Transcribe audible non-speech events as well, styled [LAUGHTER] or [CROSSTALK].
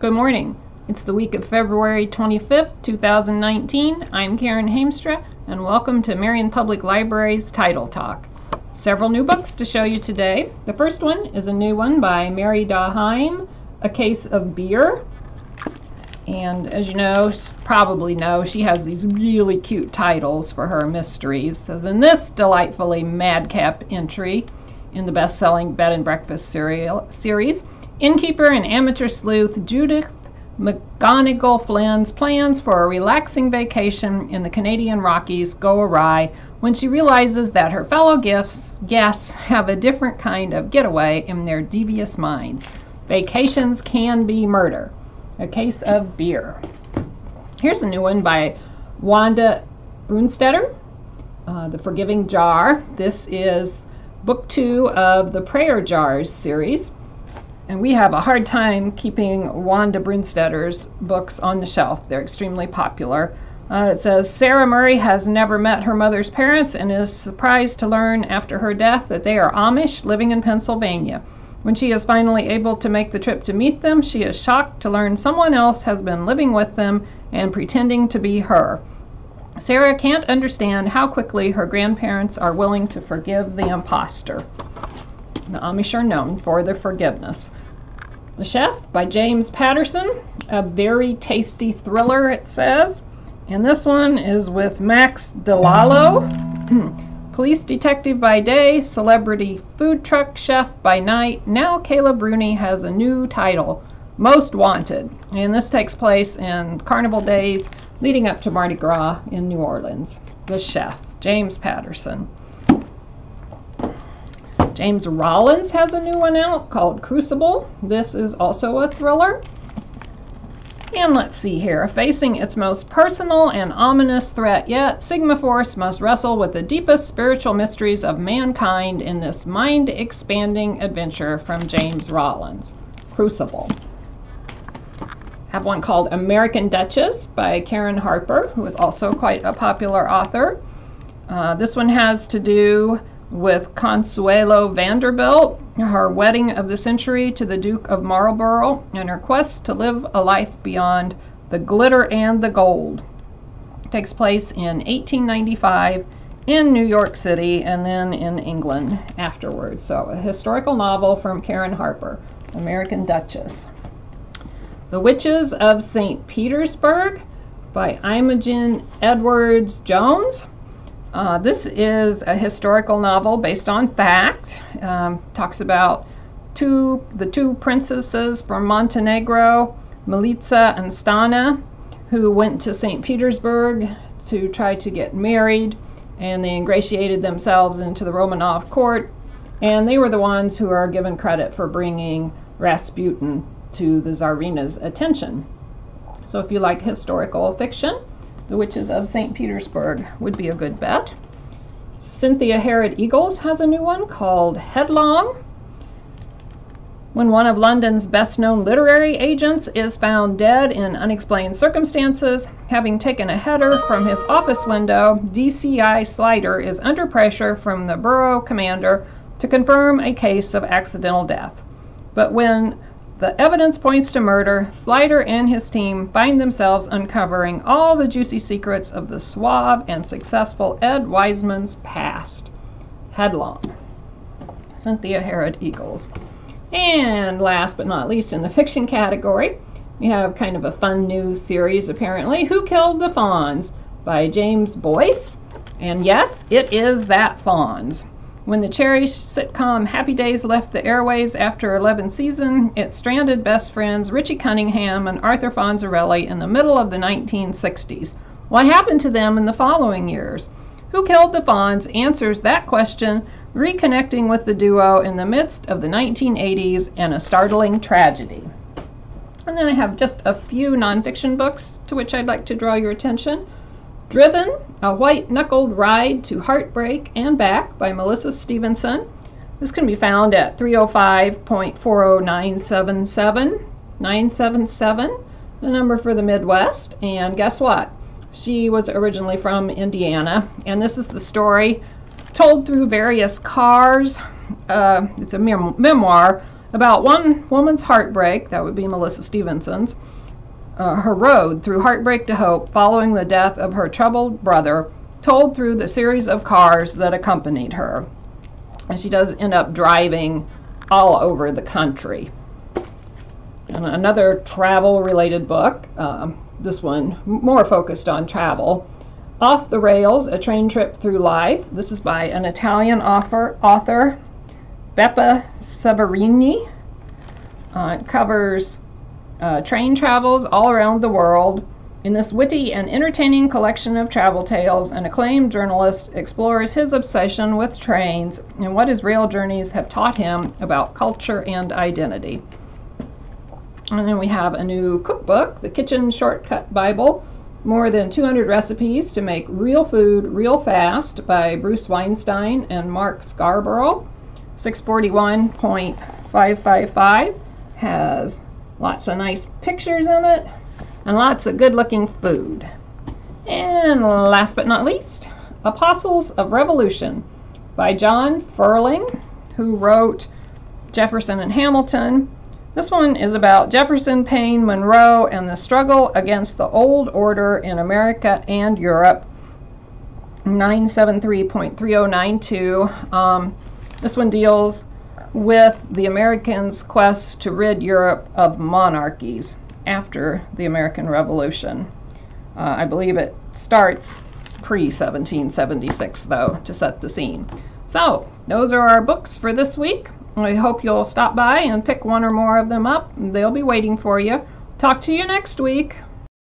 Good morning. It's the week of February 25th, 2019. I'm Karen Hamstra, and welcome to Marion Public Library's Title Talk. Several new books to show you today. The first one is a new one by Mary Daheim, A Case of Beer. And as you know, probably know, she has these really cute titles for her mysteries, as in this delightfully madcap entry in the best-selling Bed and Breakfast serial, series. Innkeeper and amateur sleuth Judith McMonigle Flynn's plans for a relaxing vacation in the Canadian Rockies go awry when she realizes that her fellow gifts, guests have a different kind of getaway in their devious minds. Vacations can be murder a case of beer. Here's a new one by Wanda Brunstetter, uh, The Forgiving Jar. This is book two of the Prayer Jars series. And we have a hard time keeping Wanda Brunstetter's books on the shelf. They're extremely popular. Uh, it says Sarah Murray has never met her mother's parents and is surprised to learn after her death that they are Amish living in Pennsylvania. When she is finally able to make the trip to meet them, she is shocked to learn someone else has been living with them and pretending to be her. Sarah can't understand how quickly her grandparents are willing to forgive the impostor. The Amish are known for their forgiveness. The Chef by James Patterson, a very tasty thriller, it says. And this one is with Max DiLallo. [CLEARS THROAT] Police detective by day, celebrity food truck chef by night. Now Caleb Rooney has a new title, Most Wanted. And this takes place in carnival days leading up to Mardi Gras in New Orleans. The chef, James Patterson. James Rollins has a new one out called Crucible. This is also a thriller. And let's see here. Facing its most personal and ominous threat yet, Sigma Force must wrestle with the deepest spiritual mysteries of mankind in this mind expanding adventure from James Rollins. Crucible. Have one called American Duchess by Karen Harper, who is also quite a popular author. Uh, this one has to do with Consuelo Vanderbilt, her wedding of the century to the Duke of Marlborough, and her quest to live a life beyond the glitter and the gold. It takes place in 1895 in New York City and then in England afterwards. So, a historical novel from Karen Harper, American Duchess. The Witches of St. Petersburg by Imogen Edwards Jones. Uh, this is a historical novel based on fact. Um, talks about two the two princesses from Montenegro, Milica and Stana, who went to St. Petersburg to try to get married, and they ingratiated themselves into the Romanov court, and they were the ones who are given credit for bringing Rasputin to the Tsarina's attention. So if you like historical fiction, the Witches of St. Petersburg would be a good bet. Cynthia Harrod Eagles has a new one called Headlong. When one of London's best known literary agents is found dead in unexplained circumstances, having taken a header from his office window, DCI Slider is under pressure from the borough commander to confirm a case of accidental death. But when the evidence points to murder. Slider and his team find themselves uncovering all the juicy secrets of the suave and successful Ed Wiseman's past. Headlong. Cynthia Harrod Eagles. And last but not least, in the fiction category, we have kind of a fun new series apparently Who Killed the Fonz by James Boice. And yes, it is that Fonz. When the cherished sitcom Happy Days left the airways after 11 season, it stranded best friends Richie Cunningham and Arthur Fonzarelli in the middle of the 1960s. What happened to them in the following years? Who Killed the Fonz answers that question, reconnecting with the duo in the midst of the 1980s and a startling tragedy. And then I have just a few nonfiction books to which I'd like to draw your attention. Driven, A White Knuckled Ride to Heartbreak and Back by Melissa Stevenson. This can be found at 305.40977 977, the number for the Midwest. And guess what? She was originally from Indiana, and this is the story told through various cars. Uh, it's a mem- memoir about one woman's heartbreak, that would be Melissa Stevenson's, uh, her road through heartbreak to hope following the death of her troubled brother, told through the series of cars that accompanied her. And she does end up driving all over the country. And another travel related book, uh, this one more focused on travel. Off the Rails, A Train Trip Through Life. This is by an Italian author, author Beppe Severgnini. Uh, it covers uh, train travels all around the world. In this witty and entertaining collection of travel tales, an acclaimed journalist explores his obsession with trains and what his rail journeys have taught him about culture and identity. And then we have a new cookbook, the Kitchen Shortcut Bible. More than 200 recipes to make real food real fast by Bruce Weinstein and Mark Scarborough. 641.555 has lots of nice pictures in it and lots of good looking food. And last but not least, Apostles of Revolution by John Ferling, who wrote Jefferson and Hamilton this one is about Jefferson, Paine, Monroe, and the struggle against the old order in America and Europe. 973.3092. Um, this one deals with the Americans' quest to rid Europe of monarchies after the American Revolution. Uh, I believe it starts pre 1776, though, to set the scene. So, those are our books for this week. I hope you'll stop by and pick one or more of them up. They'll be waiting for you. Talk to you next week.